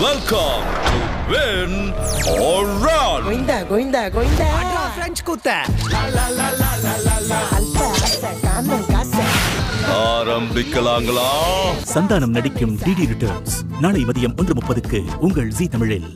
Welcome to win or run. Govinda Govinda Govinda French கூத்த ஆரம்பிக்கலாங்களா? சந்தானம் நடிக்கும் DD returns நாளை மதியம் ஒன்று முப்பதுக்கு உங்கள் ஜி தமிழில்.